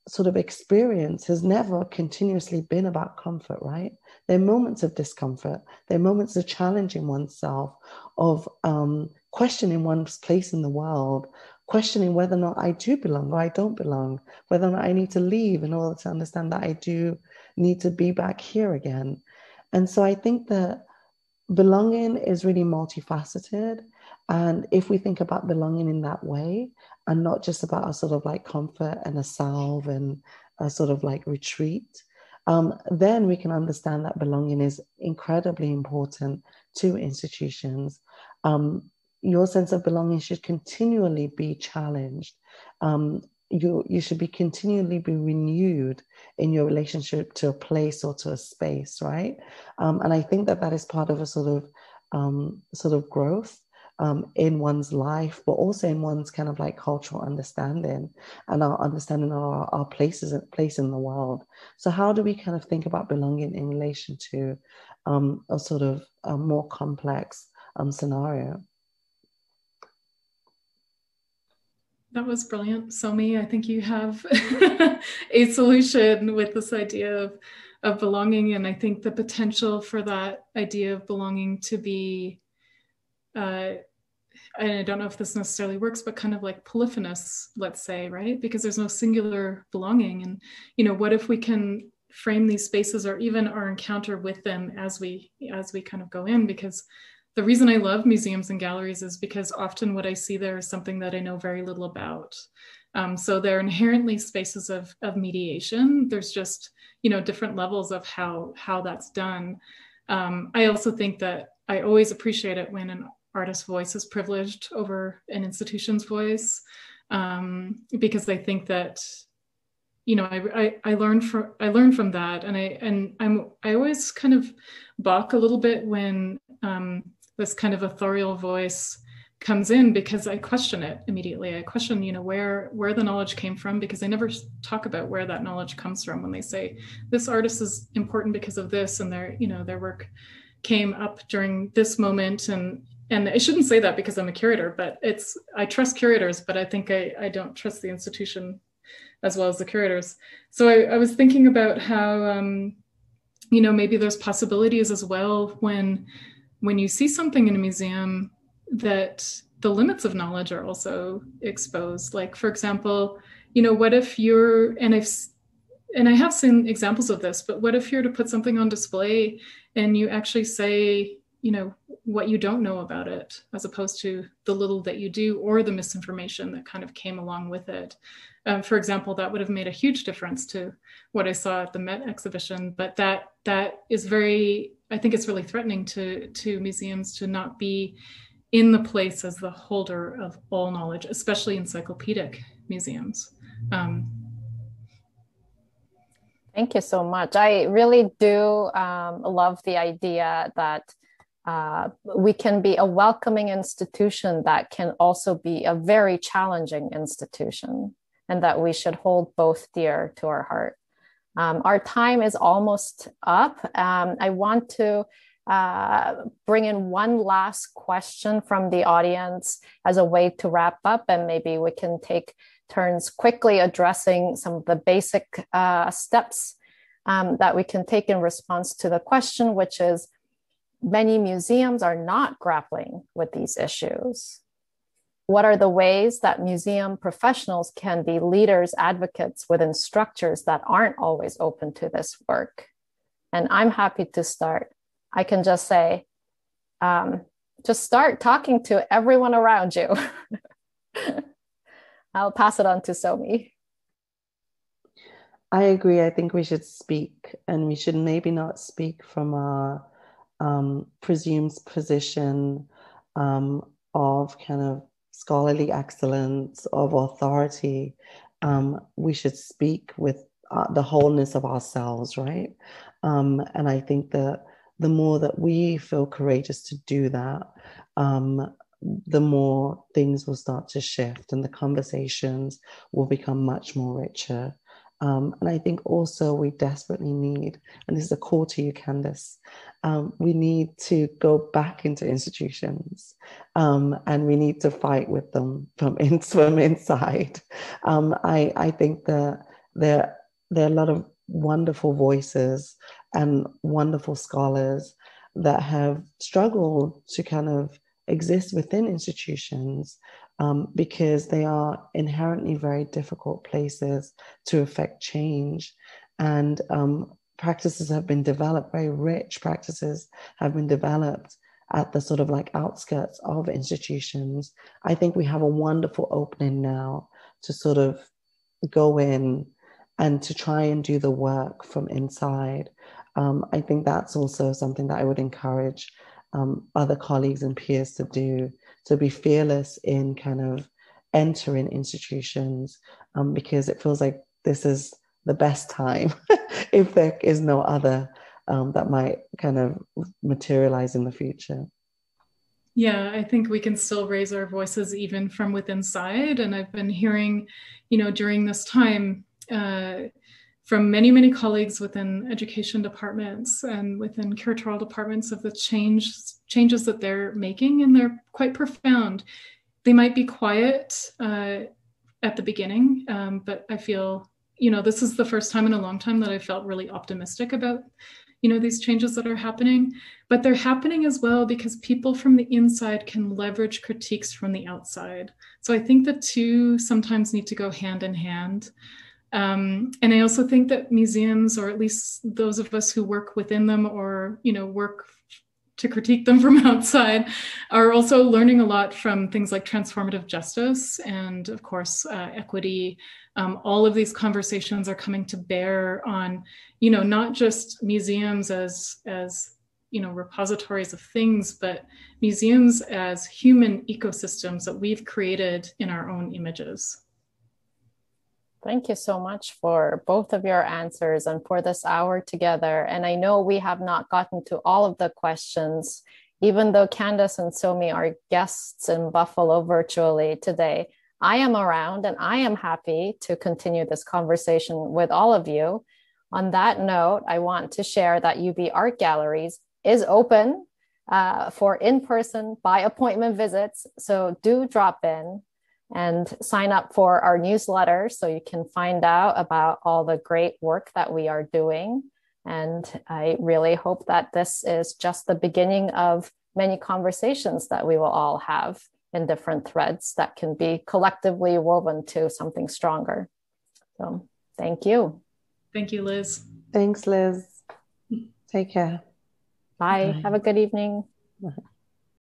sort of experience has never continuously been about comfort, right? There are moments of discomfort. There are moments of challenging oneself, of um, questioning one's place in the world, questioning whether or not I do belong or I don't belong, whether or not I need to leave in order to understand that I do need to be back here again. And so I think that belonging is really multifaceted. And if we think about belonging in that way, and not just about a sort of like comfort and a salve and a sort of like retreat, um, then we can understand that belonging is incredibly important to institutions. Um, your sense of belonging should continually be challenged. Um, you, you should be continually be renewed in your relationship to a place or to a space, right? Um, and I think that that is part of a sort of um, sort of growth um, in one's life, but also in one's kind of like cultural understanding and our understanding of our, our places place in the world. So how do we kind of think about belonging in relation to um, a sort of a more complex um, scenario? That was brilliant, Somi. I think you have a solution with this idea of, of belonging. And I think the potential for that idea of belonging to be, uh, and I don't know if this necessarily works, but kind of like polyphonous, let's say, right? Because there's no singular belonging. And, you know, what if we can frame these spaces or even our encounter with them as we as we kind of go in because the reason I love museums and galleries is because often what I see there is something that I know very little about. Um, so they're inherently spaces of, of mediation. There's just, you know, different levels of how, how that's done. Um, I also think that I always appreciate it when an artist's voice is privileged over an institution's voice, um, because I think that, you know, I, I, I learned from I learned from that, and I and I'm I always kind of balk a little bit when um, this kind of authorial voice comes in because I question it immediately. I question, you know, where where the knowledge came from because they never talk about where that knowledge comes from when they say this artist is important because of this and their, you know, their work came up during this moment and and I shouldn't say that because I'm a curator, but it's I trust curators, but I think I, I don't trust the institution as well as the curators. So I, I was thinking about how um, you know maybe there's possibilities as well when when you see something in a museum that the limits of knowledge are also exposed like for example you know what if you're and i've and i have seen examples of this but what if you're to put something on display and you actually say you know what you don't know about it as opposed to the little that you do or the misinformation that kind of came along with it um, for example that would have made a huge difference to what i saw at the met exhibition but that that is very I think it's really threatening to to museums to not be in the place as the holder of all knowledge, especially encyclopedic museums. Um, Thank you so much. I really do um, love the idea that uh, we can be a welcoming institution that can also be a very challenging institution, and that we should hold both dear to our heart. Um, our time is almost up. Um, I want to uh, bring in one last question from the audience as a way to wrap up, and maybe we can take turns quickly addressing some of the basic uh, steps um, that we can take in response to the question, which is many museums are not grappling with these issues what are the ways that museum professionals can be leaders, advocates within structures that aren't always open to this work? And I'm happy to start. I can just say, um, just start talking to everyone around you. I'll pass it on to Somi. I agree. I think we should speak, and we should maybe not speak from a um, presumed position um, of kind of scholarly excellence, of authority, um, we should speak with uh, the wholeness of ourselves, right? Um, and I think that the more that we feel courageous to do that, um, the more things will start to shift and the conversations will become much more richer. Um, and I think also we desperately need, and this is a call to you, Candice, um, we need to go back into institutions um, and we need to fight with them from, in, from inside. Um, I, I think that there, there are a lot of wonderful voices and wonderful scholars that have struggled to kind of exist within institutions um, because they are inherently very difficult places to affect change. And um, practices have been developed, very rich practices have been developed at the sort of like outskirts of institutions. I think we have a wonderful opening now to sort of go in and to try and do the work from inside. Um, I think that's also something that I would encourage um, other colleagues and peers to do to be fearless in kind of entering institutions um, because it feels like this is the best time if there is no other um, that might kind of materialize in the future. Yeah, I think we can still raise our voices even from within side. And I've been hearing, you know, during this time uh, from many, many colleagues within education departments and within curatorial departments of the change changes that they're making, and they're quite profound. They might be quiet uh, at the beginning, um, but I feel, you know, this is the first time in a long time that I felt really optimistic about you know these changes that are happening. But they're happening as well because people from the inside can leverage critiques from the outside. So i think the two sometimes need to go hand in hand. Um, and i also think that museums or at least those of us who work within them or you know work to critique them from outside are also learning a lot from things like transformative justice and of course uh, equity. Um, all of these conversations are coming to bear on you know not just museums as as you know repositories of things but museums as human ecosystems that we've created in our own images Thank you so much for both of your answers and for this hour together. And I know we have not gotten to all of the questions, even though Candice and Somi are guests in Buffalo virtually today. I am around and I am happy to continue this conversation with all of you. On that note, I want to share that UB Art Galleries is open uh, for in person by appointment visits. So do drop in and sign up for our newsletter so you can find out about all the great work that we are doing. And I really hope that this is just the beginning of many conversations that we will all have in different threads that can be collectively woven to something stronger. So thank you. Thank you, Liz. Thanks, Liz. Take care. Bye. Bye. Have a good evening. Bye.